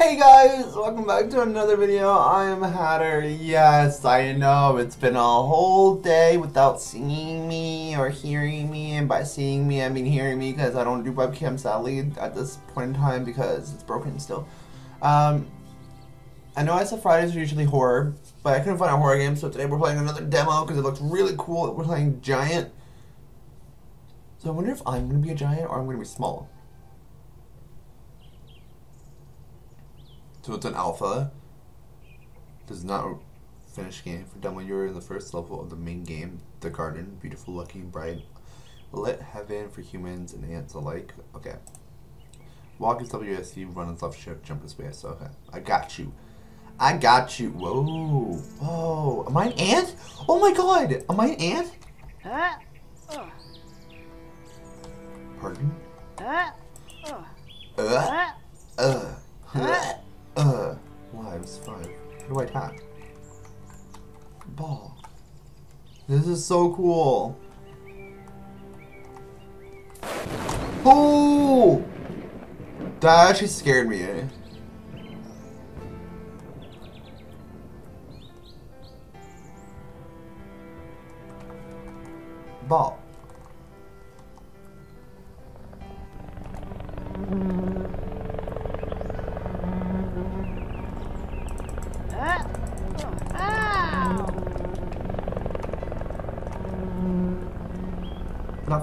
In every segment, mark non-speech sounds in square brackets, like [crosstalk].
Hey guys, welcome back to another video. I am Hatter. Yes, I know it's been a whole day without seeing me or hearing me, and by seeing me, I mean hearing me because I don't do webcam sadly at this point in time because it's broken still. Um, I know I said Fridays are usually horror, but I couldn't find a horror game, so today we're playing another demo because it looks really cool. We're playing Giant. So I wonder if I'm going to be a giant or I'm going to be small. So it's an alpha. Does not finish game for demo. You're in the first level of the main game, the garden, beautiful, looking, bright, lit heaven for humans and ants alike. Okay. Walk is WSD, run is left shift, jump is space. Okay, I got you. I got you. Whoa, whoa. Am I an ant? Oh my god. Am I an ant? Huh? Pardon? Huh? Uh. Huh? Uh. Uh. Uh. Five. How do I attack? Ball. This is so cool. Oh! That actually scared me. Eh? Ball.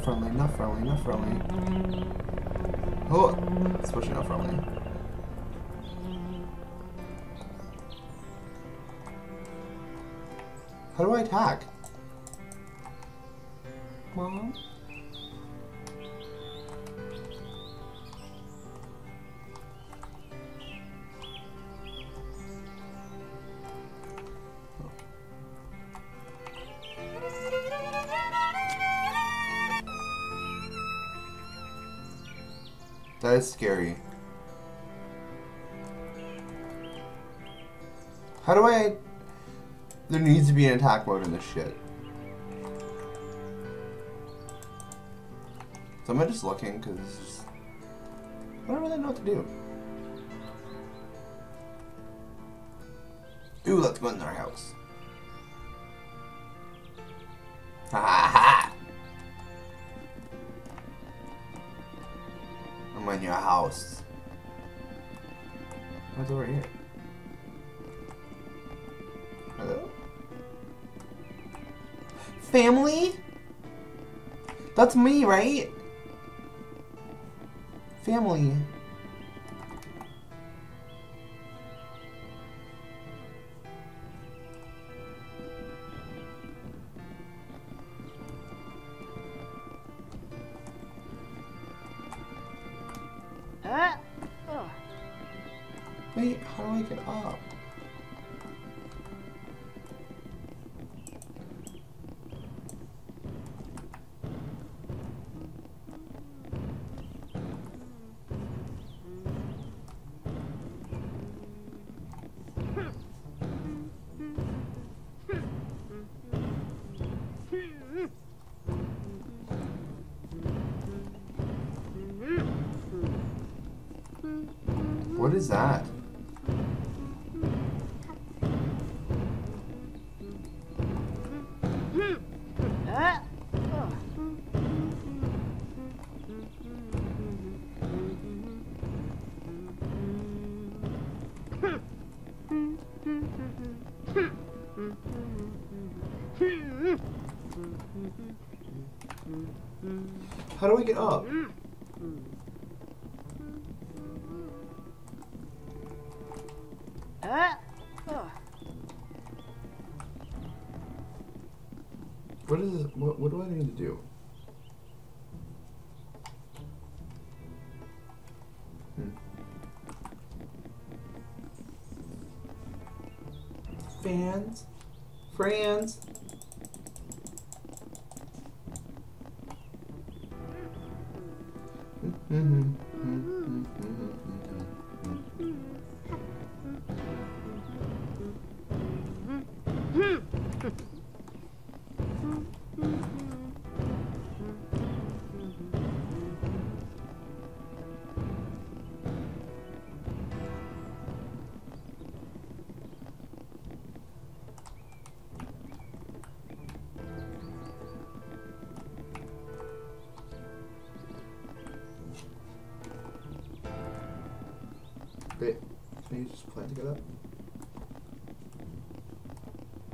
Friendly, not friendly, not friendly. Oh, especially not friendly. How do I attack? Mom? That is scary. How do I... There needs to be an attack mode in this shit. So am I just looking? Because just... I don't really know what to do. Ooh, let's go in our house. Ha ha ha! In your house. What's over here? Hello? Family? That's me, right? Family. Wait, how do I get up? What is that? How do I get up? What is this? What, what do I need to do? Hmm. Fans? Friends? Wait, can you just plan to get up?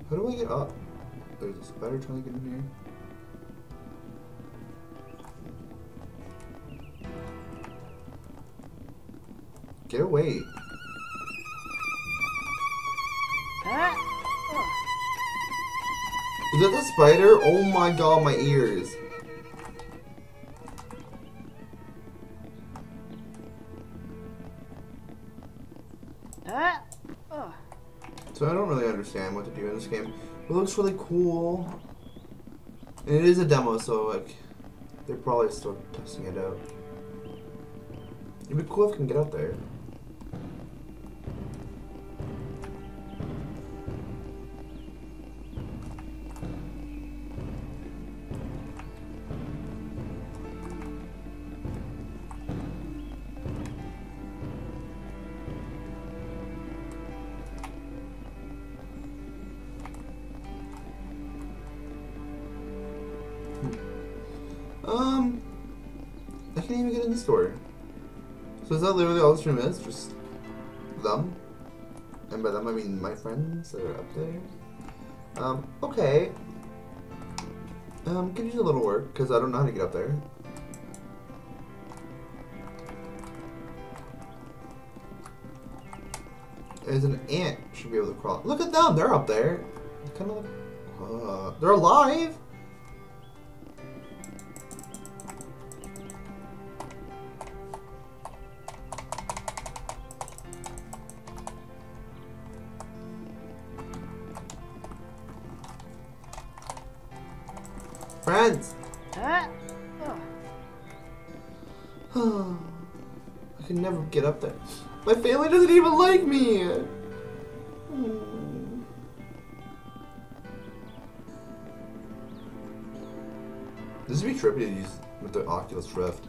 How do I get up? There's a spider trying to get in here. Get away. Ah! Is that the spider? Oh my god, my ears. Understand what to do in this game. It looks really cool. And it is a demo, so like they're probably still testing it out. It'd be cool if I can get out there. Can't even get in the store. So is that literally all this room is? Just them? And by them I mean my friends that are up there. Um, okay. Um, could use a little work because I don't know how to get up there. There's an ant should be able to crawl. Look at them, they're up there. Kind of, uh, they're alive. [sighs] I can never get up there. My family doesn't even like me. Hmm. This would be trippy to use with the Oculus Rift.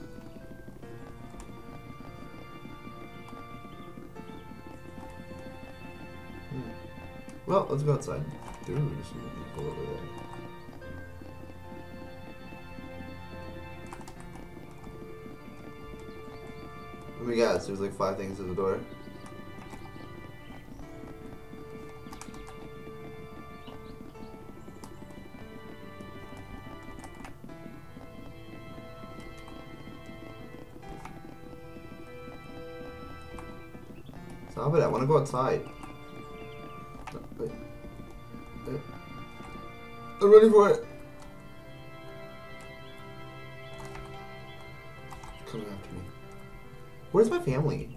Hmm. Well, let's go outside. Some people over there. Let me guess, there's like five things at the door. Stop it, I want to go outside. I'm ready for it. Where's my family?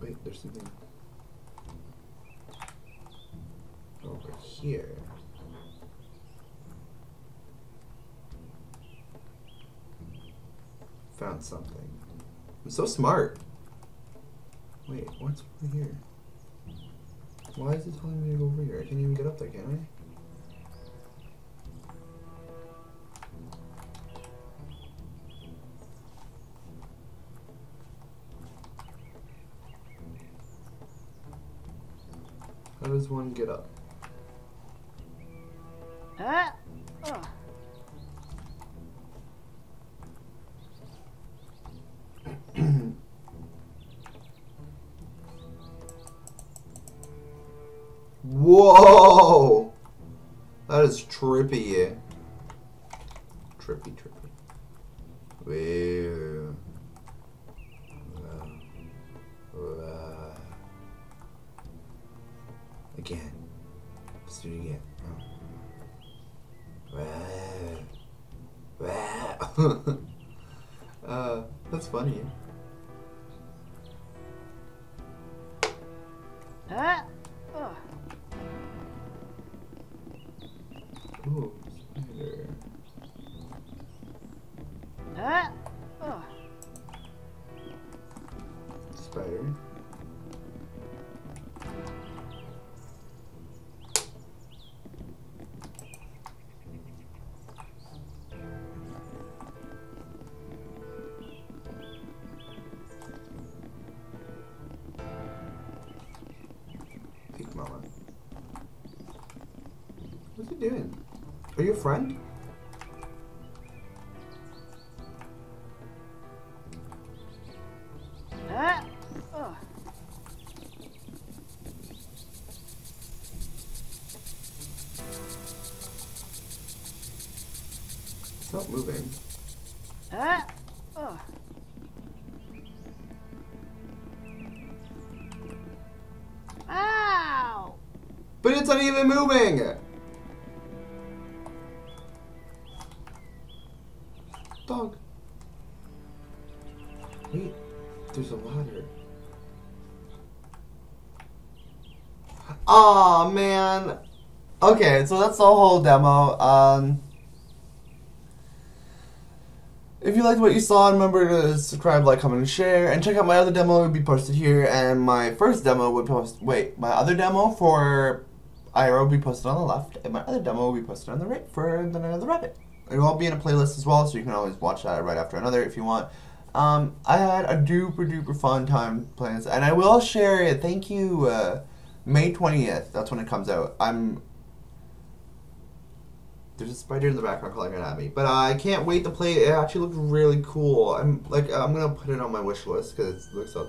Wait, there's something over here. Found something. I'm so smart. Wait, what's over here? Why is it telling me to go over here? I can't even get up there, can I? Does one get up? Ah! [clears throat] Whoa! That is trippy. yeah. Trippy, trippy. Whoa. Again. Let's do it again. Oh. Wow. [laughs] Uh, that's funny. Ah! Oh. Ooh, spider. Ah! you doing? Are you a friend? Ah. Oh. Not moving. Ah. Ow! But it's not even moving! Dog. Wait, there's a ladder. Aw, man. Okay, so that's the whole demo. Um, if you liked what you saw, remember to subscribe, like, comment, and share. And check out my other demo, it would be posted here. And my first demo would post. Wait, my other demo for IRO will be posted on the left, and my other demo will be posted on the right for the Night of the Rabbit. It'll all be in a playlist as well, so you can always watch that right after another if you want. Um, I had a duper duper fun time playing this, and I will share it. Thank you, uh, May 20th. That's when it comes out. I'm. There's a spider in the background calling at me, but I can't wait to play it. It actually looks really cool. I'm like, I'm gonna put it on my wish list because it looks so.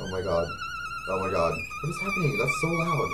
Oh my god. Oh my god. What is happening? That's so loud.